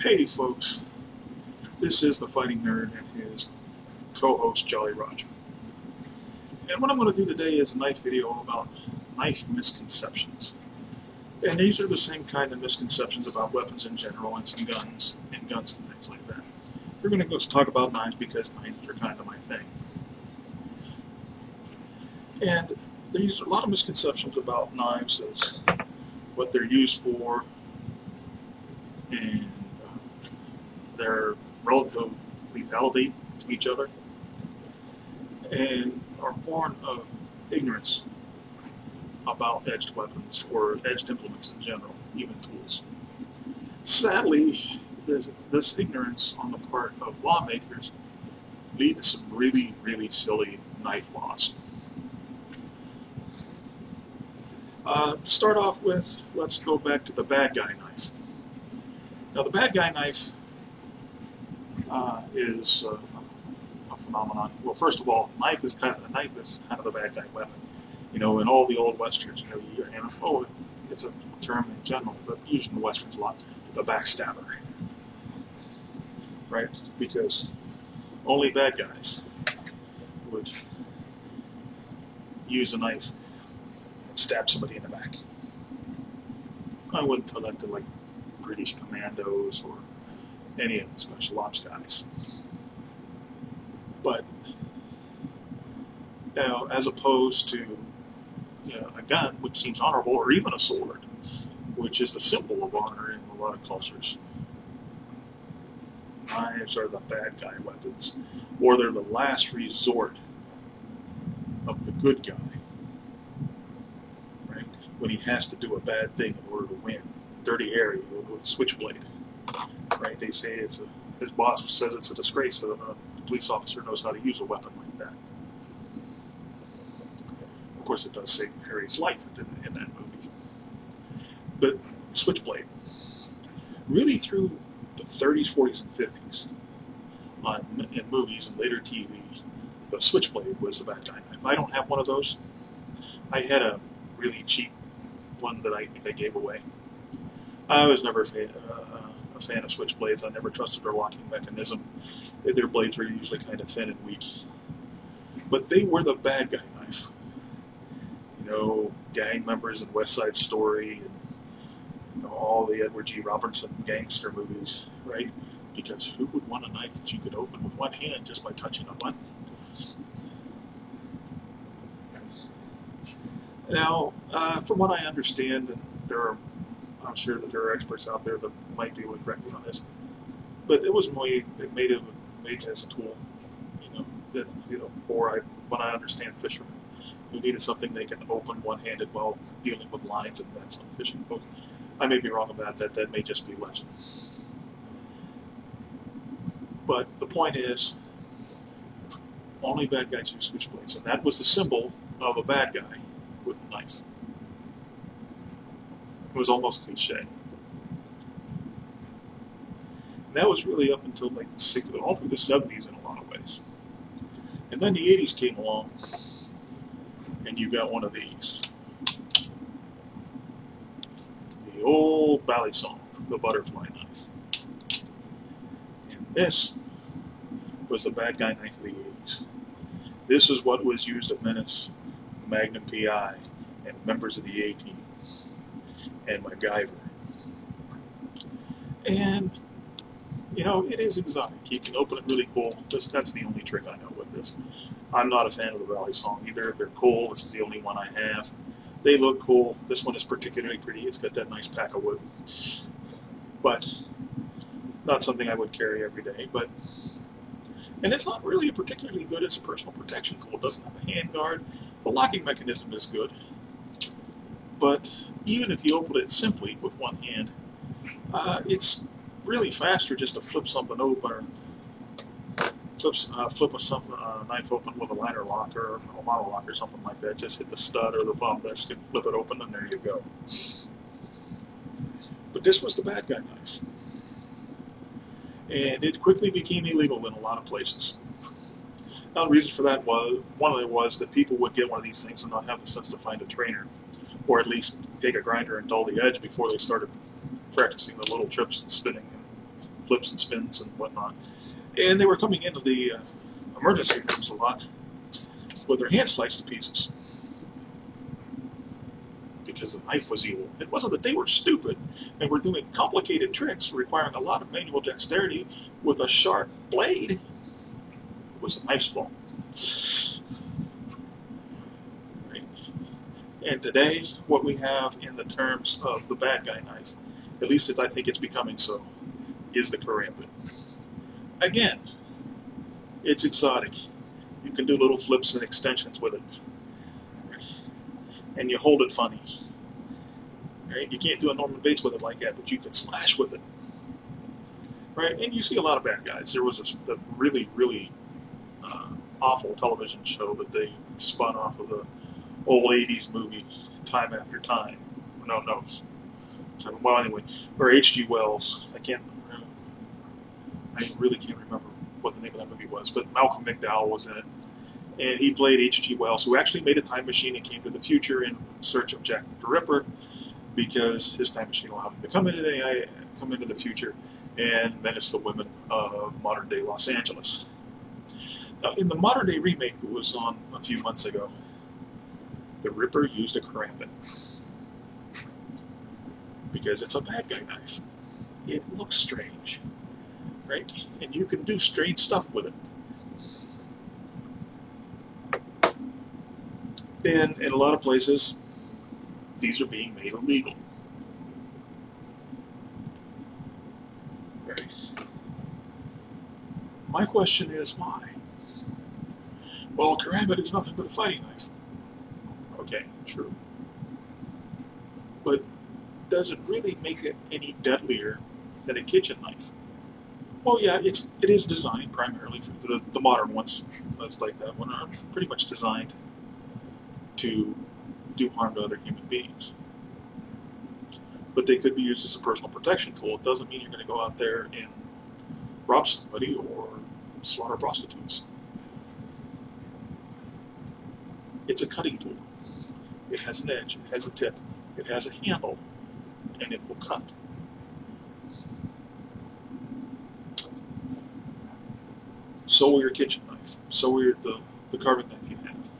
Hey folks, this is the Fighting Nerd and his co-host Jolly Roger. And what I'm going to do today is a knife video about knife misconceptions. And these are the same kind of misconceptions about weapons in general and some guns and guns and things like that. We're going to go talk about knives because knives are kind of my thing. And there's a lot of misconceptions about knives as what they're used for and their relative lethality to each other and are born of ignorance about edged weapons or edged implements in general, even tools. Sadly, this, this ignorance on the part of lawmakers lead to some really, really silly knife laws. Uh, to start off with, let's go back to the bad guy knife. Now, the bad guy knife uh, is uh, a phenomenon. Well, first of all, knife is kind of a knife is kind of a bad guy weapon. You know, in all the old westerns, you know, you and oh, it's a term in general, but used in the westerns a lot. The backstabber, right? Because only bad guys would use a knife and stab somebody in the back. I wouldn't tell that to like British commandos or any of the special ops guys. But you know, as opposed to you know, a gun, which seems honorable, or even a sword, which is the symbol of honor in a lot of cultures. Knives are the bad guy weapons, or they're the last resort of the good guy, right? When he has to do a bad thing in order to win. Dirty Harry with a switchblade, right? They say it's a, his boss says it's a disgrace that a police officer knows how to use a weapon like that. Of course, it does save Harry's life in, that movie. But Switchblade, really through the 30s, 40s, and 50s, on, in movies and later TV, the Switchblade was the bad guy knife. I don't have one of those. I had a really cheap one that I think I gave away. I was never a fan, uh, a fan of switchblades. I never trusted their locking mechanism. Their blades were usually kind of thin and weak. But they were the bad guy knife. You know, gang members in West Side Story and you know, all the Edward G. Robinson gangster movies, right? Because who would want a knife that you could open with one hand just by touching a button? Now, uh, from what I understand, and there are I'm sure that there are experts out there that might be able to correct me on this. But it was made, it made, it, made as a tool, you know, that, you know, or I, when I understand fishermen who needed something they can open one-handed while dealing with lines and nets on fishing boats. I may be wrong about that. That may just be legend. But the point is, only bad guys use switchblades, and that was the symbol of a bad guy with a knife. Was almost cliche. And that was really up until like the 60s, all through the 70s in a lot of ways. And then the 80s came along, and you got one of these. The old Balisong, the butterfly knife. And this was the bad guy knife of the 80s. This is what was used at Menace, Magnum PI, and members of the A-Team and MacGyver. And, you know, it is exotic. You can open it really cool. This, that's the only trick I know with this. I'm not a fan of the Balisong either. They're cool. This is the only one I have. They look cool. This one is particularly pretty. It's got that nice pakkawood. But not something I would carry every day. But and it's not really particularly good as a personal protection tool. It doesn't have a handguard. The locking mechanism is good. But even if you open it simply with one hand, uh, it's really faster just to flip something open or flip, uh, flip a something, uh, knife open with a liner lock or a model lock or something like that. Just hit the stud or the fob disc and flip it open and there you go. But this was the bad guy knife. And it quickly became illegal in a lot of places. Now the reason for that was, one of it was that people would get one of these things and not have the sense to find a trainer or at least take a grinder and dull the edge before they started practicing the little trips and spinning and flips and spins and whatnot. And they were coming into the uh, emergency rooms a lot with their hands sliced to pieces because the knife was evil. It wasn't that they were stupid and were doing complicated tricks requiring a lot of manual dexterity with a sharp blade. It was the knife's fault. Right. And today, what we have in the terms of the bad guy knife, at least as I think it's becoming so, is the karambit. Again, it's exotic. You can do little flips and extensions with it. And you hold it funny. Right? You can't do a Norman Bates with it like that, but you can slash with it. Right? And you see a lot of bad guys. There was a, a really, really uh, awful television show that they spun off of the old 80s movie Time After Time. No, no. So, well, anyway, or H.G. Wells. I can't, I really can't remember what the name of that movie was, but Malcolm McDowell was in it. And he played H.G. Wells, who actually made a time machine and came to the future in search of Jack the Ripper because his time machine allowed him to come into the come into the future and menace the women of modern day Los Angeles. Now, in the modern day remake that was on a few months ago, the Ripper used a karambit because it's a bad guy knife. It looks strange, right? And you can do strange stuff with it. And in a lot of places, these are being made illegal. Right. My question is why? Well, karambit is nothing but a fighting knife. True. But does it really make it any deadlier than a kitchen knife? Well, yeah, it's it is designed primarily for the, the modern ones, that's like that one, are pretty much designed to do harm to other human beings. But they could be used as a personal protection tool. It doesn't mean you're going to go out there and rob somebody or slaughter prostitutes. It's a cutting tool. It has an edge, it has a tip, it has a handle, and it will cut. So will your kitchen knife. So will your, the, the carving knife you have.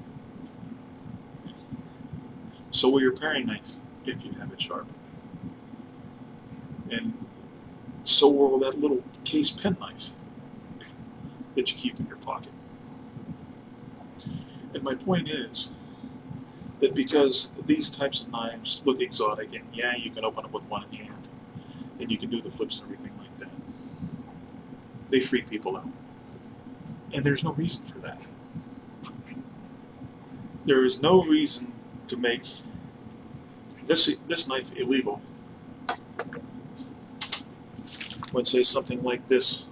So will your paring knife if you have it sharp. And so will that little case penknife that you keep in your pocket. And my point is that because these types of knives look exotic, and yeah, you can open them with one hand, and you can do the flips and everything like that, they freak people out. And there's no reason for that. There is no reason to make this this knife illegal when say something like this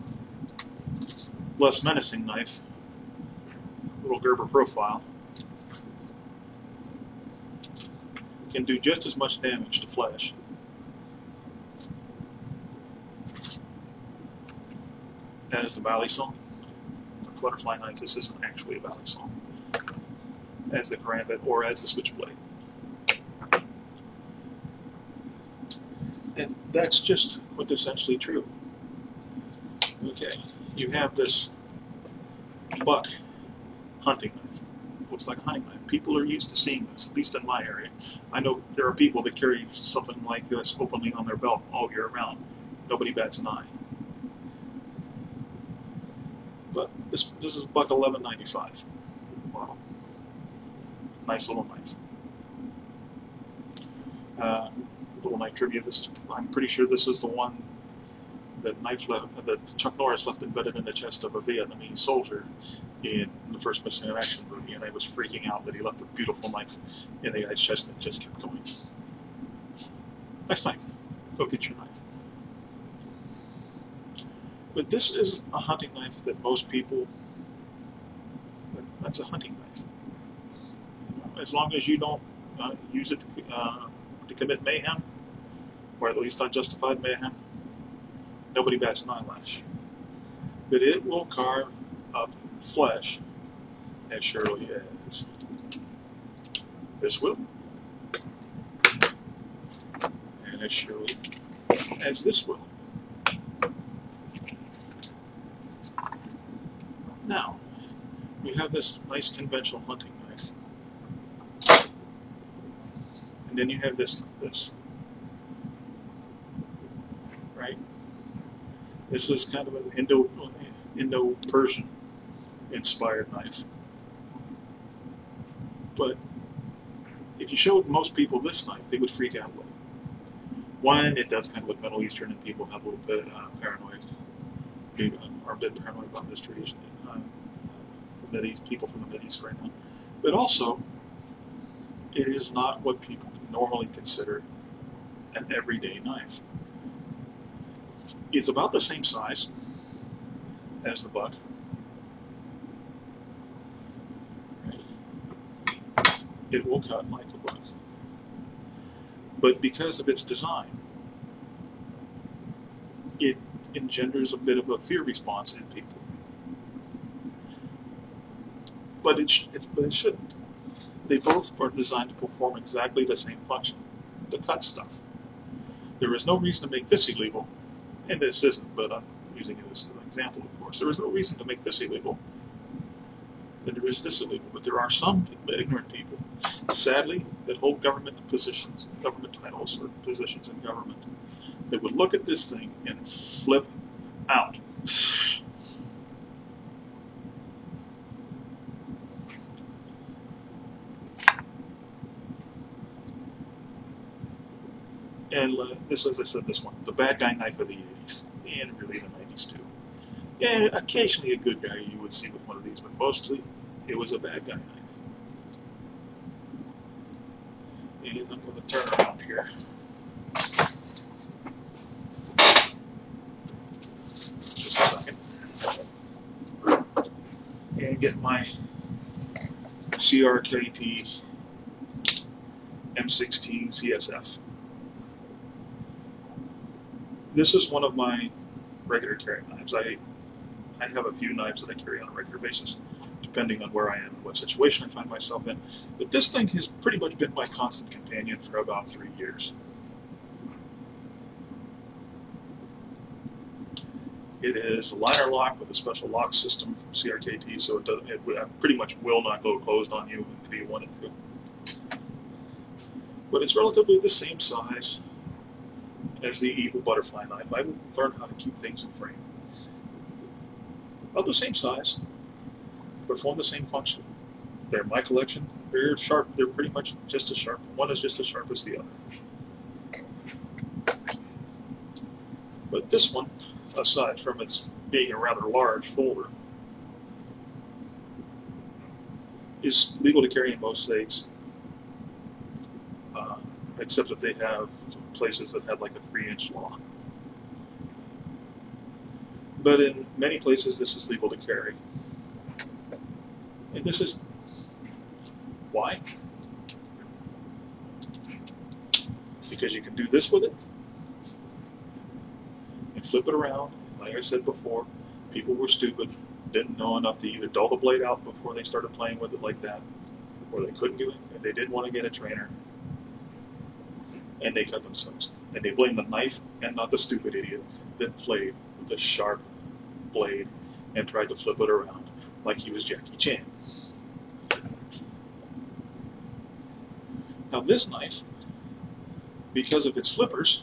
less menacing knife, little Gerber profile, can do just as much damage to flesh as the Balisong. The butterfly knife, this isn't actually a Balisong, as the karambit or as the switchblade. And that's just what's essentially true. Okay, you have this buck hunting knife. Looks like knife. People are used to seeing this, at least in my area. I know there are people that carry something like this openly on their belt all year round. Nobody bats an eye. But this this is buck 11.95. Wow, nice little knife. Uh, little knife trivia. This is, I'm pretty sure this is the one that knife left, that Chuck Norris left embedded in the chest of a Vietnamese soldier in the first Missing in Action movie, and I was freaking out that he left a beautiful knife in the guy's chest and just kept going. Nice knife. Go get your knife. But this is a hunting knife that most people, that's a hunting knife. As long as you don't uh, use it uh, to commit mayhem, or at least unjustified mayhem, nobody bats an eyelash. But it will carve up flesh as surely as This will. And as surely as this will. Now, we have this nice conventional hunting knife. And then you have this, this. Right? This is kind of an Indo, Indo-Persian inspired knife. But if you showed most people this knife, they would freak out with it. One, it does kind of look Middle Eastern, and people have a little bit uh, paranoid, are a bit paranoid about this East, uh, East, people from the Middle East right now. But also, it is not what people normally consider an everyday knife. It's about the same size as the buck. It will cut like a buck. But because of its design, it engenders a bit of a fear response in people. But it, sh- it, but it shouldn't. They both are designed to perform exactly the same function, to cut stuff. There is no reason to make this illegal, and this isn't, but I'm using it as an example, of course. There is no reason to make this illegal, and there is this illegal. But there are some ignorant people, sadly, that hold government positions, government titles, or positions in government, that would look at this thing and flip out. And uh, this, as I said, this one, the bad guy knife of the 80s, and really the 90s too. Yeah, occasionally a good guy you would see with one of these, but mostly it was a bad guy knife. And I'm going to turn around here. Just a second. And get my CRKT M16 CSF. This is one of my regular carry knives. I I have a few knives that I carry on a regular basis, depending on where I am and what situation I find myself in. But this thing has pretty much been my constant companion for about three years. It is a liner lock with a special lock system from CRKT, so it, does, it pretty much will not go closed on you until you want it to. But it's relatively the same size as the Evil Butterfly knife. I learned how to keep things in frame. About the same size, perform the same function. They're my collection. They're sharp. They're pretty much just as sharp. One is just as sharp as the other. But this one, aside from its being a rather large folder, is legal to carry in most states, uh, except if they have places that have like a three-inch law. But in many places, this is legal to carry. And this is why? Because you can do this with it and flip it around. Like I said before, people were stupid, didn't know enough to either dull the blade out before they started playing with it like that, or they couldn't do it, and they did want to get a trainer, and they cut themselves. And they blame the knife and not the stupid idiot that played with a sharp blade and tried to flip it around like he was Jackie Chan. Now this knife, because of its flippers,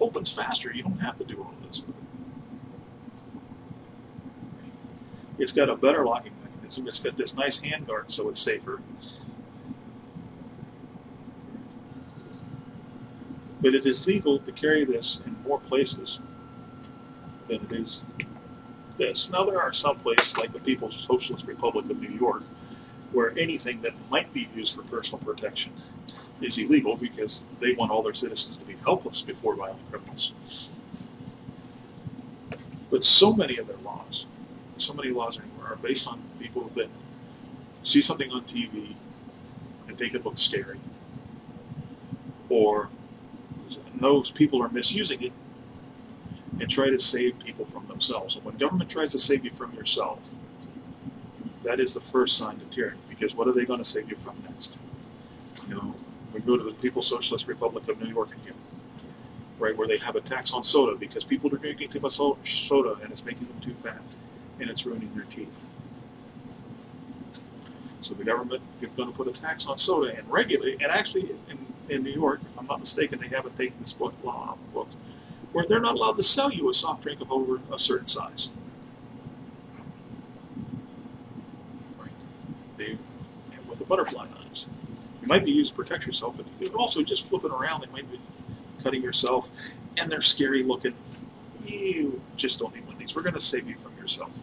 opens faster. You don't have to do all this. It's got a better locking mechanism. It's got this nice handguard, so it's safer. But it is legal to carry this in more places than it is this. Now there are some places, like the People's Socialist Republic of New York, where anything that might be used for personal protection is illegal because they want all their citizens to be helpless before violent criminals. But so many of their laws, so many laws are, are based on people that see something on TV and think it looks scary, or knows people are misusing it and try to save people from themselves. And when government tries to save you from yourself, that is the first sign of tyranny, because what are they going to save you from next? You know, we go to the People's Socialist Republic of New York again, right, where they have a tax on soda because people are drinking too much soda and it's making them too fat and it's ruining their teeth. So the government is going to put a tax on soda and regulate, and actually in, in New York, if I'm not mistaken, they haven't taken this book law off the books, where they're not allowed to sell you a soft drink of over a certain size. Right. They, and with the butterfly knives. You might be used to protect yourself, but you can also just flip it around. They might be cutting yourself, and they're scary looking. You just don't need one of these. We're going to save you from yourself.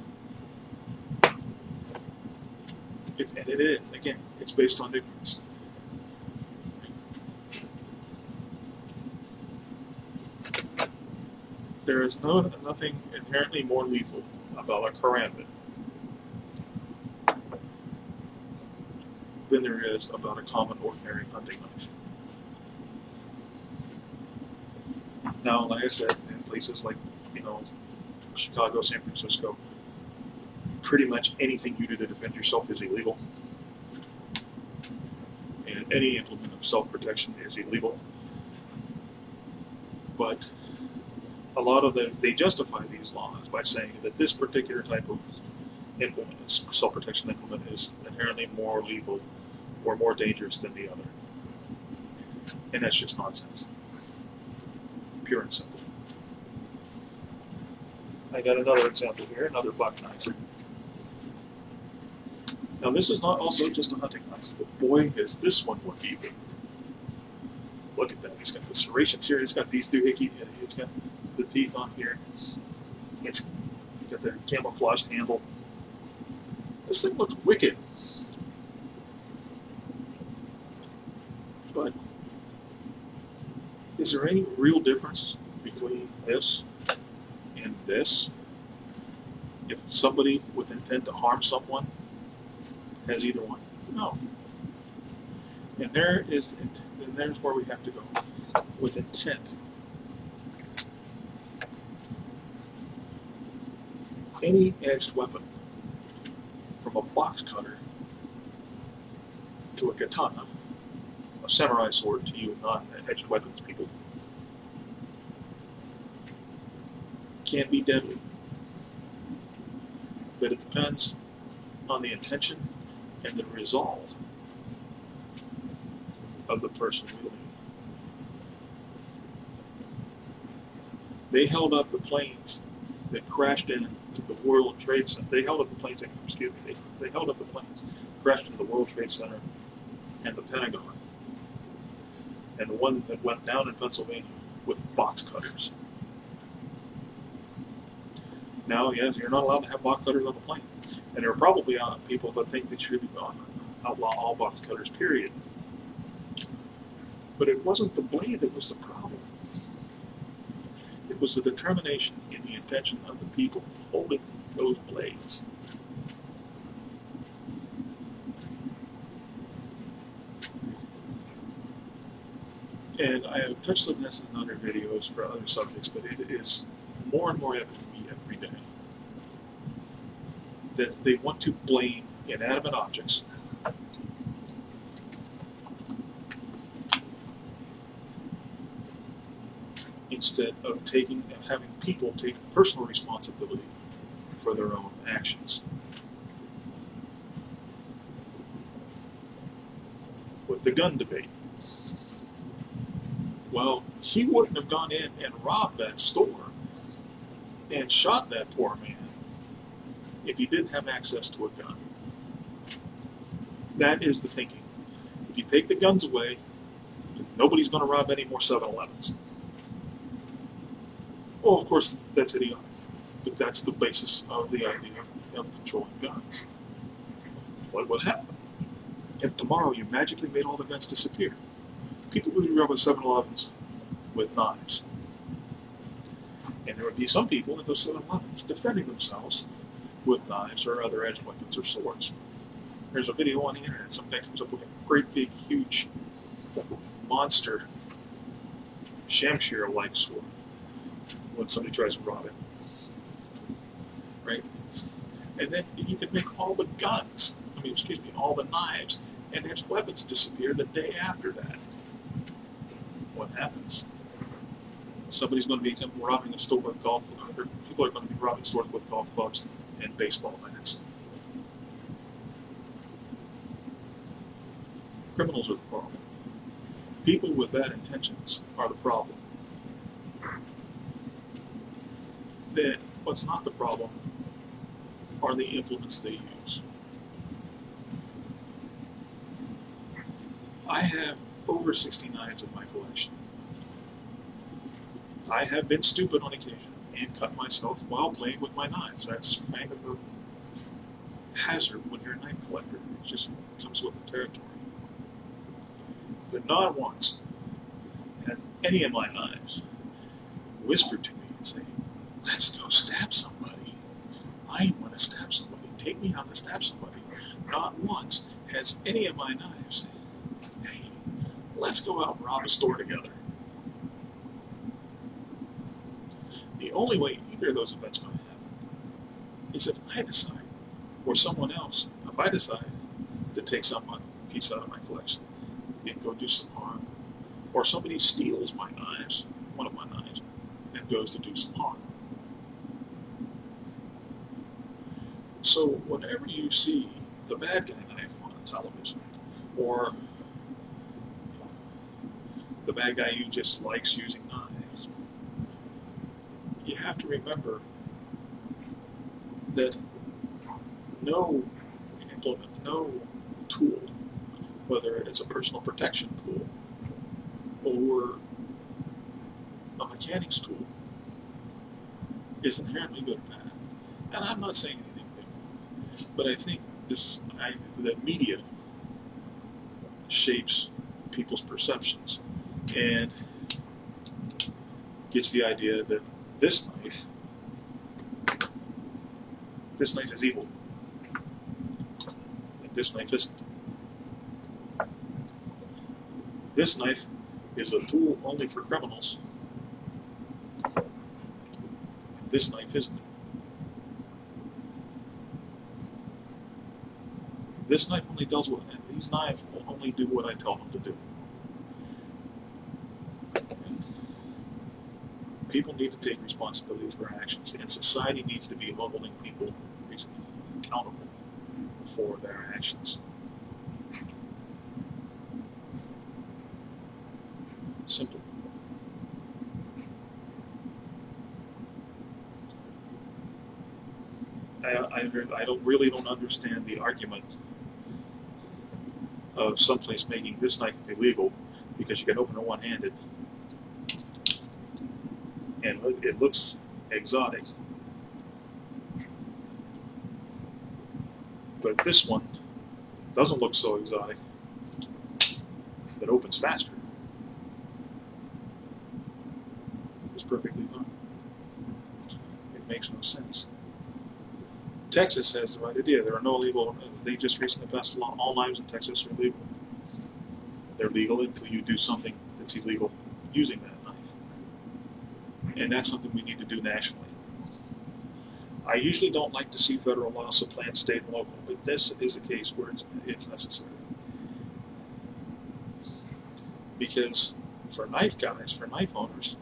And it is, again, it's based on ignorance. There is no, nothing inherently more lethal about a karambit than there is about a common, ordinary hunting knife. Now, like I said, in places like, you know, Chicago, San Francisco, pretty much anything you do to defend yourself is illegal. And any implement of self-protection is illegal. But a lot of them, they justify these laws by saying that this particular type of implement, self-protection implement, is inherently more lethal or more dangerous than the other. And that's just nonsense. Pure and simple. I got another example here, another buck knife. Now this is not also just a hunting knife, but boy is this one more evil. Look at that, he's got the serrations here, he's got these doohickey, it's got the teeth on here. It's got the camouflaged handle. This thing looks wicked. But is there any real difference between this and this? If somebody with intent to harm someone has either one, no. And there is, and there's where we have to go with intent. Any edged weapon, from a box cutter to a katana, samurai sword to you non-edged weapons people, can be deadly. But it depends on the intention and the resolve of the person wielding They held up the planes that crashed into the World Trade Center. They held up the planes, excuse me, they, they held up the planes, crashed into the World Trade Center and the Pentagon. And the one that went down in Pennsylvania with box cutters. Now, yes, you're not allowed to have box cutters on the plane. And there are probably uh, people that think that you should outlaw all box cutters, period. But it wasn't the blade that was the problem. It was the determination and the intention of the people holding those blades. And I have touched on this in other videos for other subjects, but it is more and more evident to me every day that they want to blame inanimate objects instead of taking and having people take personal responsibility for their own actions. With the gun debate, well, he wouldn't have gone in and robbed that store and shot that poor man if he didn't have access to a gun. That is the thinking. If you take the guns away, nobody's going to rob any more 7-Elevens. Well, of course, that's idiotic, but that's the basis of the idea of controlling guns. What would happen if tomorrow you magically made all the guns disappear? People would be robbing 7-Elevens with knives. And there would be some people in those 7-Elevens defending themselves with knives or other edge weapons or swords. There's a video on the internet. Some guy comes up with a great big, huge monster Shamshir-like sword when somebody tries to rob it. Right? And then you could make all the guns, I mean, excuse me, all the knives and edged weapons disappear the day after that. What happens? Somebody's going to be robbing a store with golf, uh, or people are going to be robbing stores with golf clubs and baseball bats. criminals are the problem. People with bad intentions are the problem. Then what's not the problem are the implements they use. I have over 60 knives in my collection. I have been stupid on occasion and cut myself while playing with my knives. That's kind of a hazard when you're a knife collector. It just comes with the territory. But not once has any of my knives whispered to me and say, let's go stab somebody. I want to stab somebody. Take me out to stab somebody. Not once has any of my knives let's go out and rob a store together. The only way either of those events going to happen is if I decide, or someone else, if I decide to take some piece out of my collection and go do some harm, or somebody steals my knives, one of my knives, and goes to do some harm. So whenever you see the bad guy knife on television, or the bad guy who just likes using knives, you have to remember that no implement, no tool, whether it's a personal protection tool or a mechanics tool, is inherently good or bad. And I'm not saying anything new, but I think this I, that media shapes people's perceptions and gets the idea that this knife, this knife is evil, and this knife isn't. This knife is a tool only for criminals, and this knife isn't. This knife only does what, these knives will only do what I tell them to do. People need to take responsibility for their actions, and society needs to be holding people accountable for their actions. Simple. I, I, I don't really don't understand the argument of someplace making this knife illegal because you can open it one-handed and it looks exotic. But this one doesn't look so exotic. It opens faster. It's perfectly fine. It makes no sense. Texas has the right idea. There are no legal, they just recently passed a law. All knives in Texas are legal. They're legal until you do something that's illegal using that. And that's something we need to do nationally. I usually don't like to see federal law supplant state and local, but this is a case where it's, it's necessary. Because for knife guys, for knife owners,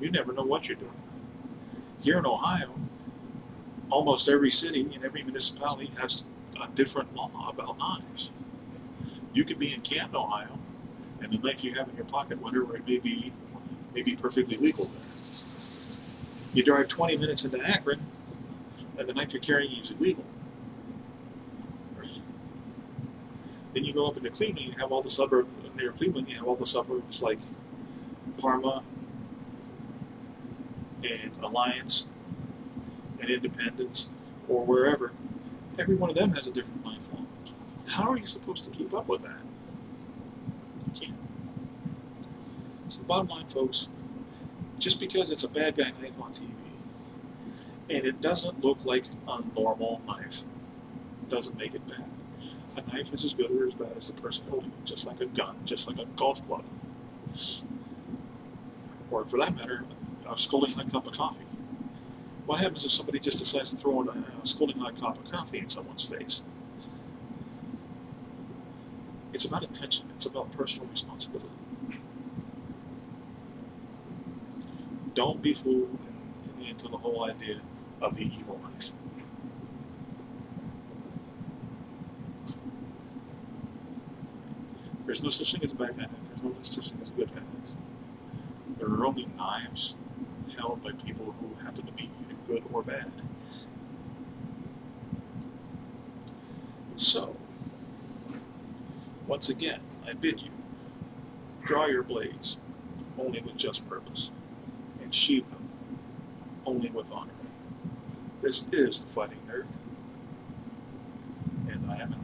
you never know what you're doing. Here in Ohio, almost every city and every municipality has a different law about knives. You could be in Canton, Ohio, and the knife you have in your pocket, whatever it may be, may be perfectly legal there. You drive 20 minutes into Akron, and the knife you're carrying is illegal. Then you go up into Cleveland, you have all the suburbs, near Cleveland, you have all the suburbs like Parma and Alliance and Independence or wherever. Every one of them has a different knife law. How are you supposed to keep up with that? You can't. So bottom line, folks, just because it's a bad guy knife on TV and it doesn't look like a normal knife doesn't make it bad. A knife is as good or as bad as the person holding it, just like a gun, just like a golf club. Or for that matter, a scalding hot cup of coffee. What happens if somebody just decides to throw a scolding hot cup of coffee in someone's face? It's about intention. It's about personal responsibility. Don't be fooled into the whole idea of the evil knife. There's no such thing as a bad guy. There's no such thing as good guy. There are only knives held by people who happen to be either good or bad. So, once again, I bid you, draw your blades only with just purpose, sheathe them only with honor. This is the Fighting Nerd, and I am out.